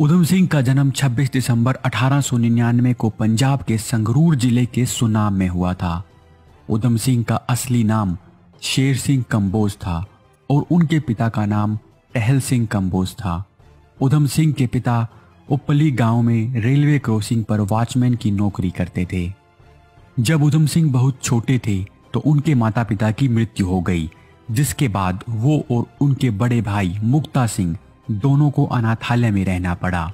उधम सिंह का जन्म 26 दिसंबर 1899 को पंजाब के संगरूर ज़िले के सुनाम में हुआ था। उधम सिंह का असली नाम शेर सिंह कंबोज था और उनके पिता का नाम टहल सिंह कंबोज था। उधम सिंह के पिता उपली गाँव में रेलवे क्रॉसिंग पर वॉचमैन की नौकरी करते थे। जब उधम सिंह बहुत छोटे थे तो उनके माता पिता की मृत्यु हो गई, जिसके बाद वो और उनके बड़े भाई मुक्ता सिंह दोनों को अनाथालय में रहना पड़ा।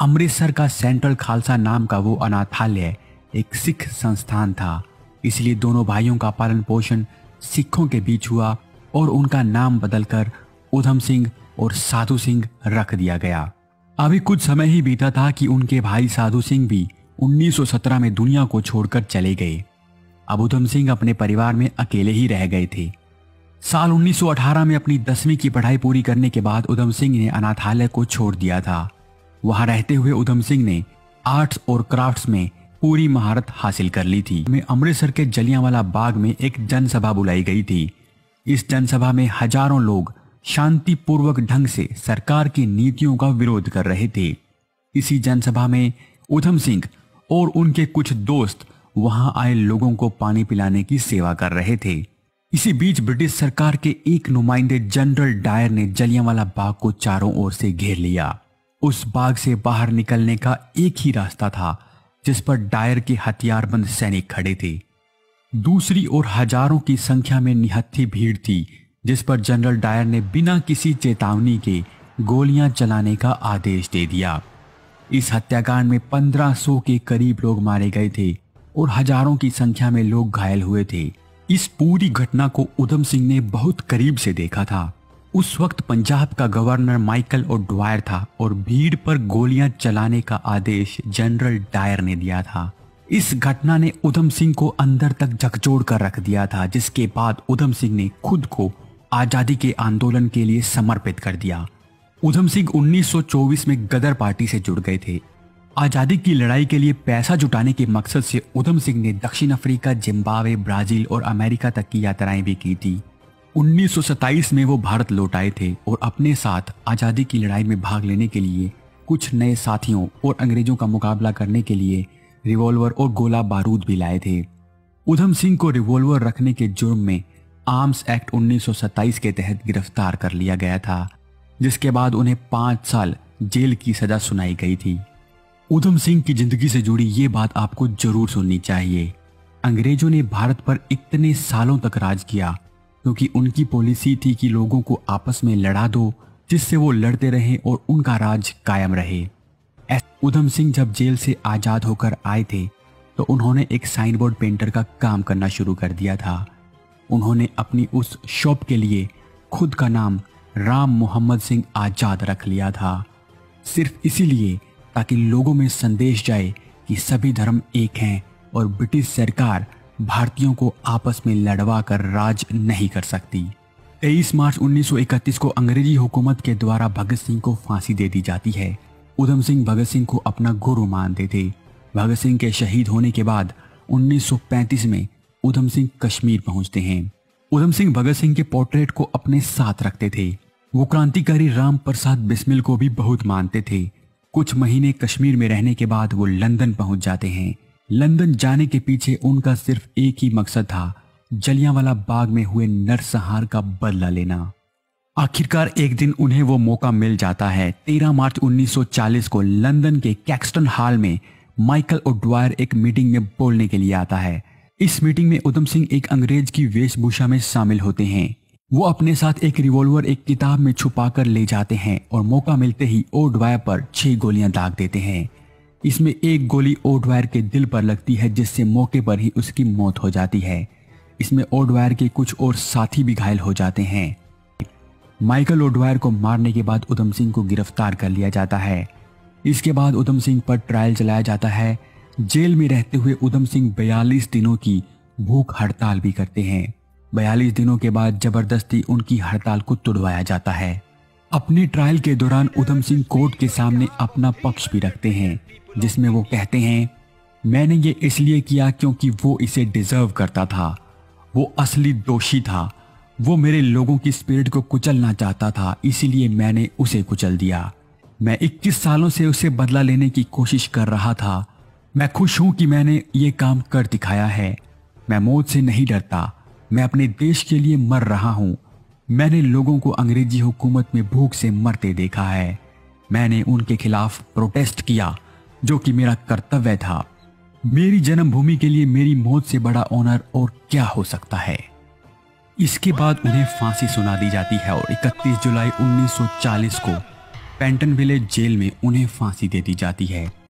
अमृतसर का सेंट्रल खालसा नाम का वो अनाथालय एक सिख संस्थान था। इसलिए दोनों भाइयों का पालन पोषण सिखों के बीच हुआ और उनका नाम बदलकर उधम सिंह और साधु सिंह रख दिया गया। अभी कुछ समय ही बीता था कि उनके भाई साधु सिंह भी 1917 में दुनिया को छोड़कर चले गए। अब उधम सिंह अपने परिवार में अकेले ही रह गए थे। साल 1918 में अपनी दसवीं की पढ़ाई पूरी करने के बाद उधम सिंह ने अनाथालय को छोड़ दिया था। वहाँ रहते हुए उधम सिंह ने आर्ट्स और क्राफ्ट्स में पूरी महारत हासिल कर ली थी। में अमृतसर के जलियांवाला बाग में एक जनसभा बुलाई गई थी। इस जनसभा में हज़ारों लोग शांतिपूर्वक ढंग से सरकार की नीतियों का विरोध कर रहे थे। इसी जनसभा में उधम सिंह और उनके कुछ दोस्त वहाँ आए लोगों को पानी पिलाने की सेवा कर रहे थे। इसी बीच ब्रिटिश सरकार के एक नुमाइंदे जनरल डायर ने जलियांवाला बाग को चारों ओर से घेर लिया। उस बाग से बाहर निकलने का एक ही रास्ता था, जिस पर डायर के हथियारबंद सैनिक खड़े थे। दूसरी ओर हज़ारों की संख्या में निहत्थी भीड़ थी, जिस पर जनरल डायर ने बिना किसी चेतावनी के गोलियाँ चलाने का आदेश दे दिया। इस हत्याकांड में 1500 के करीब लोग मारे गए थे और हज़ारों की संख्या में लोग घायल हुए थे। इस पूरी घटना को उधम सिंह ने बहुत करीब से देखा था। उस वक्त पंजाब का गवर्नर माइकल और ड्वायर था और भीड़ पर गोलियाँ चलाने का आदेश जनरल डायर ने दिया था। इस घटना ने उधम सिंह को अंदर तक झकझोर कर रख दिया था, जिसके बाद उधम सिंह ने खुद को आज़ादी के आंदोलन के लिए समर्पित कर दिया। उधम सिंह 1924 में गदर पार्टी से जुड़ गए थे। आज़ादी की लड़ाई के लिए पैसा जुटाने के मकसद से उधम सिंह ने दक्षिण अफ्रीका जिम्बावे ब्राज़ील और अमेरिका तक की यात्राएँ भी की थी। 1927 में वो भारत लौट आए थे और अपने साथ आज़ादी की लड़ाई में भाग लेने के लिए कुछ नए साथियों और अंग्रेज़ों का मुकाबला करने के लिए रिवॉल्वर और गोला बारूद भी लाए थे। उधम सिंह को रिवॉल्वर रखने के जुर्म में आर्म्स एक्ट 1927 के तहत गिरफ़्तार कर लिया गया था, जिसके बाद उन्हें पाँच साल जेल की सजा सुनाई गई थी। उधम सिंह की ज़िंदगी से जुड़ी ये बात आपको ज़रूर सुननी चाहिए। अंग्रेज़ों ने भारत पर इतने सालों तक राज किया, क्योंकि उनकी पॉलिसी थी कि लोगों को आपस में लड़ा दो, जिससे वो लड़ते रहे और उनका राज कायम रहे। उधम सिंह जब जेल से आज़ाद होकर आए थे तो उन्होंने एक साइन बोर्ड पेंटर का काम करना शुरू कर दिया था। उन्होंने अपनी उस शॉप के लिए खुद का नाम राम मोहम्मद सिंह आज़ाद रख लिया था। सिर्फ़ इसीलिए ताकि लोगों में संदेश जाए कि सभी धर्म एक हैं और ब्रिटिश सरकार भारतीयों को आपस में लड़वा कर राज नहीं कर सकती। 23 मार्च 1931 को अंग्रेज़ी हुकूमत के द्वारा भगत सिंह को फांसी दे दी जाती है। उधम सिंह भगत सिंह को अपना गुरु मानते थे। भगत सिंह के शहीद होने के बाद 1935 में उधम सिंह कश्मीर पहुँचते हैं। उधम सिंह भगत सिंह के पोर्ट्रेट को अपने साथ रखते थे। वो क्रांतिकारी राम प्रसाद बिस्मिल को भी बहुत मानते थे। कुछ महीने कश्मीर में रहने के बाद वो लंदन पहुँच जाते हैं। लंदन जाने के पीछे उनका सिर्फ़ एक ही मकसद था, जलियांवाला बाग में हुए नरसंहार का बदला लेना। आखिरकार एक दिन उन्हें वो मौका मिल जाता है 13 मार्च 1940 को लंदन के कैक्सटन हॉल में माइकल ओडवायर एक मीटिंग में बोलने के लिए आता है। इस मीटिंग में उधम सिंह एक अंग्रेज़ की वेशभूषा में शामिल होते हैं। वो अपने साथ एक रिवॉल्वर एक किताब में छुपा कर ले जाते हैं और मौका मिलते ही ओडवायर पर छह गोलियाँ दाग देते हैं। इसमें एक गोली ओडवायर के दिल पर लगती है, जिससे मौके पर ही उसकी मौत हो जाती है। इसमें ओडवायर के कुछ और साथी भी घायल हो जाते हैं। माइकल ओडवायर को मारने के बाद उधम सिंह को गिरफ़्तार कर लिया जाता है। इसके बाद उधम सिंह पर ट्रायल चलाया जाता है। जेल में रहते हुए उधम सिंह बयालीस दिनों की भूख हड़ताल भी करते हैं। बयालीस दिनों के बाद ज़बरदस्ती उनकी हड़ताल को तुड़वाया जाता है। अपने ट्रायल के दौरान उधम सिंह कोर्ट के सामने अपना पक्ष भी रखते हैं, जिसमें वो कहते हैं, मैंने ये इसलिए किया क्योंकि वो इसे डिजर्व करता था। वो असली दोषी था। वो मेरे लोगों की स्पिरिट को कुचलना चाहता था, इसीलिए मैंने उसे कुचल दिया। मैं 21 सालों से उसे बदला लेने की कोशिश कर रहा था। मैं खुश हूँ कि मैंने ये काम कर दिखाया है। मैं मौत से नहीं डरता। मैं अपने देश के लिए मर रहा हूँ। मैंने लोगों को अंग्रेज़ी हुकूमत में भूख से मरते देखा है। मैंने उनके खिलाफ प्रोटेस्ट किया, जो कि मेरा कर्तव्य था। मेरी जन्मभूमि के लिए मेरी मौत से बड़ा ऑनर और क्या हो सकता है? इसके बाद उन्हें फांसी सुना दी जाती है और 31 जुलाई 1940 को पेंटन विलेज जेल में उन्हें फांसी दे दी जाती है।